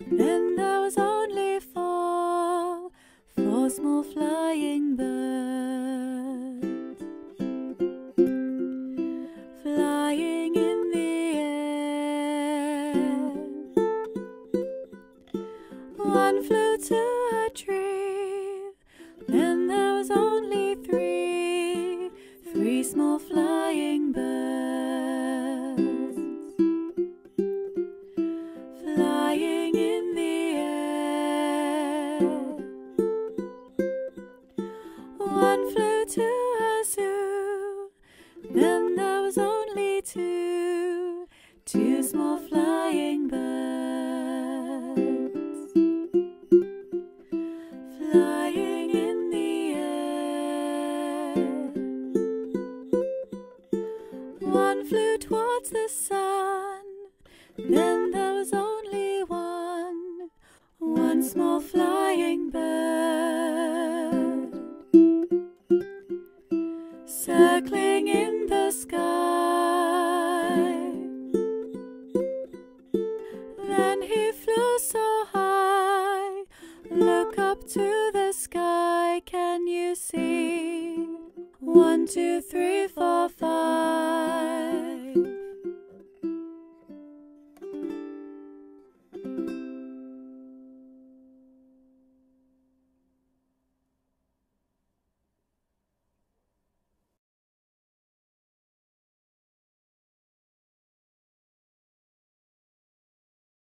Then there was only four, four small flying birds. Flying in the air. One flew to a tree. Then there was only three, three small flying to a zoo. Then there was only two, two small flying birds. Flying in the air. One flew towards the sun. Then there was only one, one small flying bird. Then he flew so high. Look up to the sky, can you see? One, two, three, four, five.